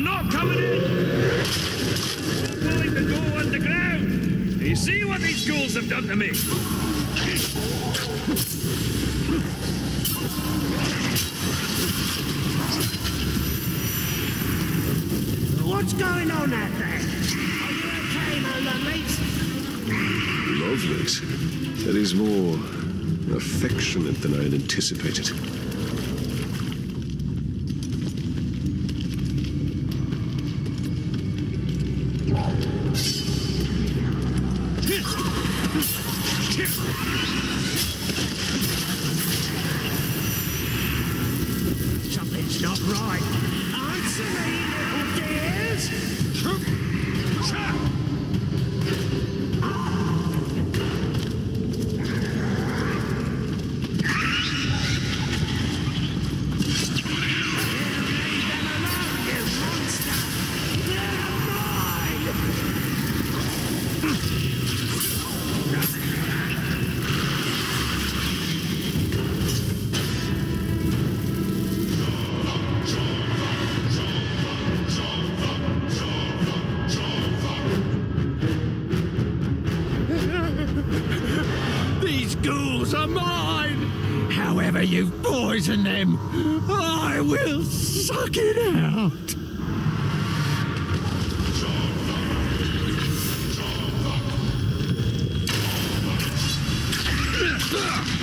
I'm not coming in! We're pulling the door underground! You see what these ghuls have done to me? What's going on out there? Are you okay, my lovelies? Lovelace. That is more affectionate than I had anticipated. Something's not right. Answer me, little dears! You've them, I will suck it out! Heal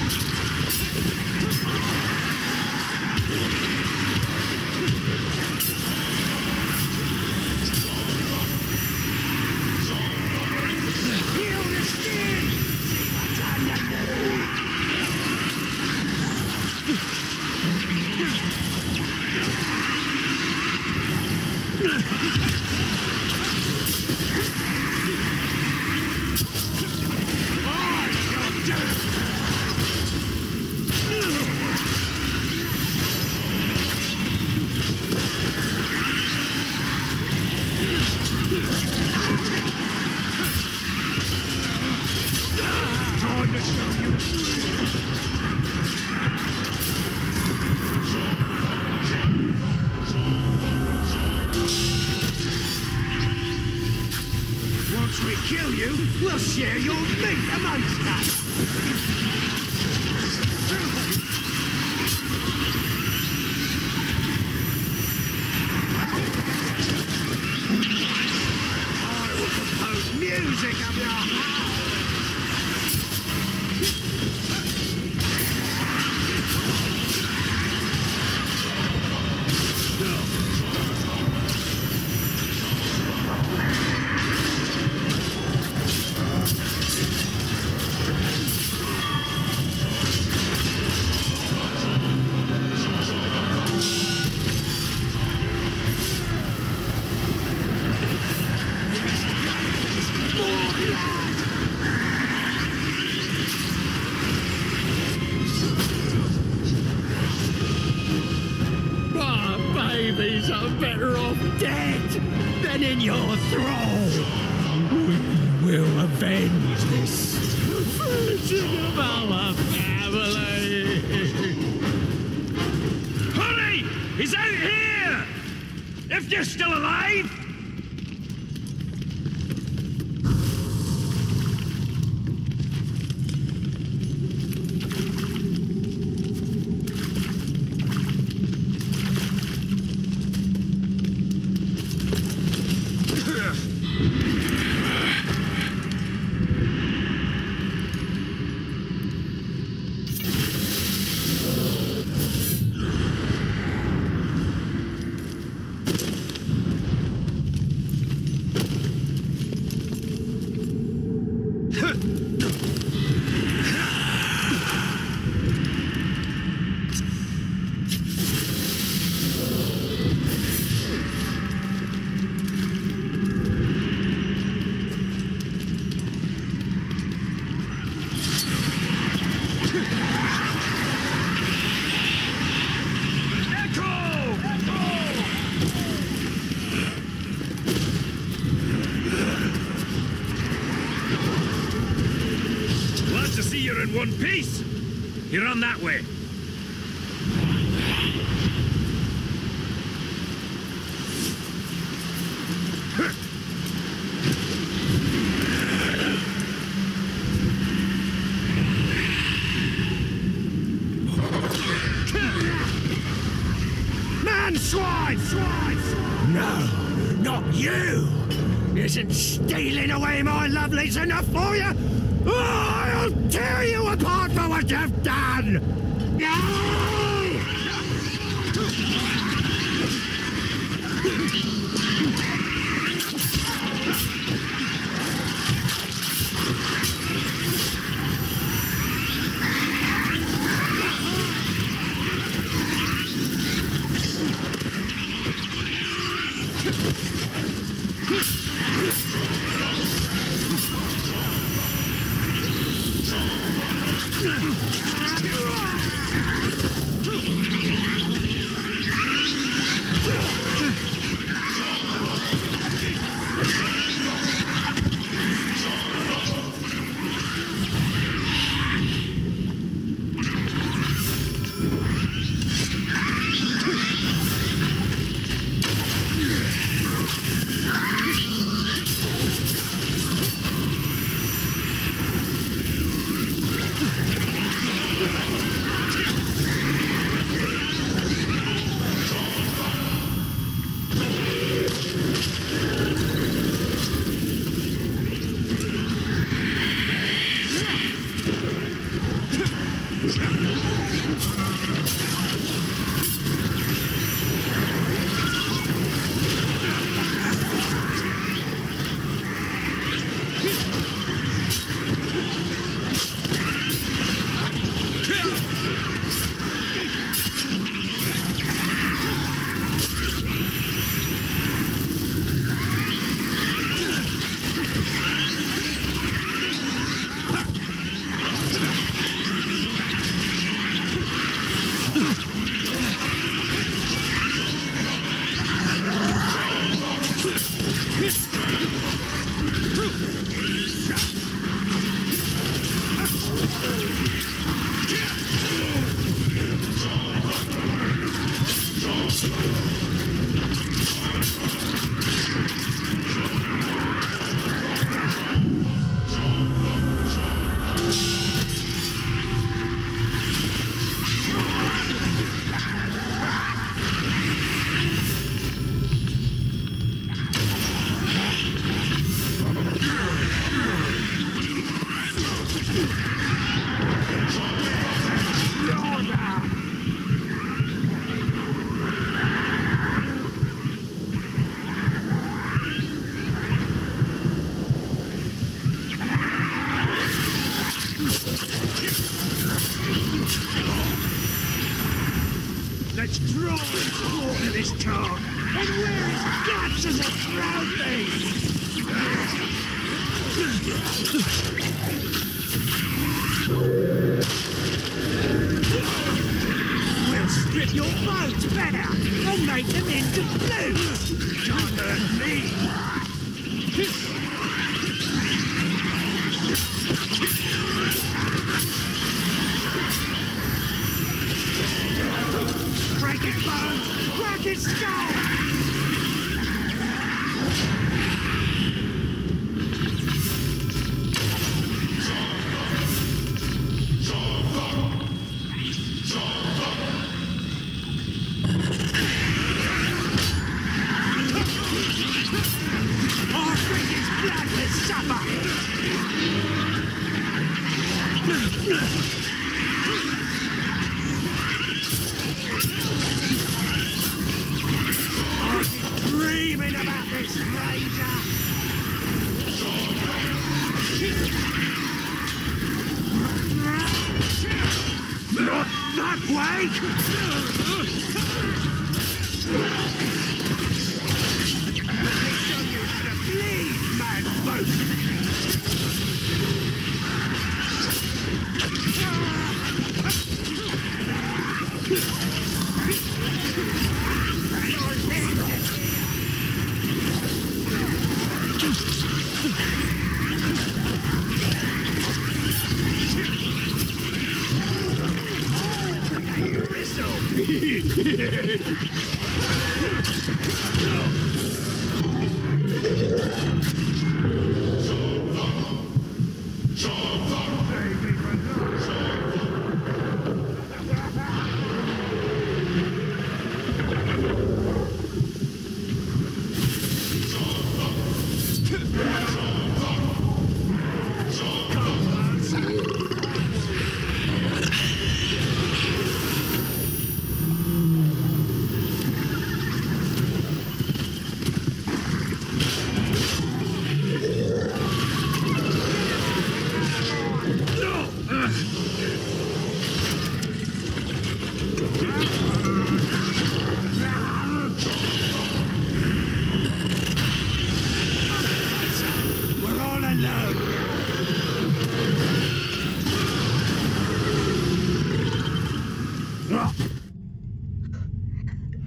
off dead than in your thrall. We will avenge this version of our family. Hurry! He's out here! If you're still alive! Glad to see you're in one piece. You're on that way. Man swine! Swine! swine. No, not you! Isn't stealing away my lovelies enough for you? I'll tear you apart for what you've done! Let's and quarter this town and wear his guts as a trophy! We'll strip your boats bare and make them into flutes! Can't hurt me! His bones! Not that way! Please, man! Motherfucker!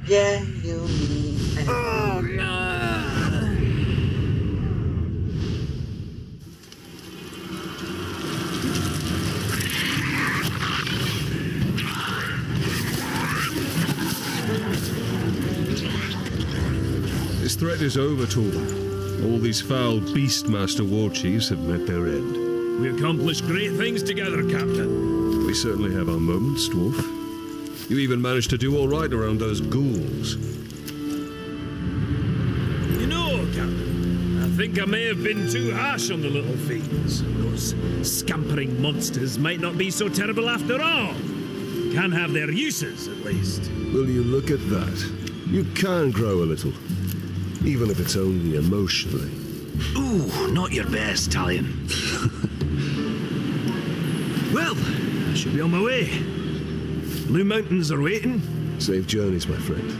Yeah, you, mean. Oh, no! This threat is over, Torvin. All these foul Beastmaster war chiefs have met their end. We accomplished great things together, Captain. We certainly have our moments, Dwarf. You even managed to do all right around those ghuls. You know, Captain, I think I may have been too harsh on the little fiends. Those scampering monsters might not be so terrible after all. Can have their uses, at least. Will you look at that? You can grow a little, even if it's only emotionally. Ooh, not your best, Talion. well, I should be on my way. Blue Mountains are waiting. Safe journeys, my friend.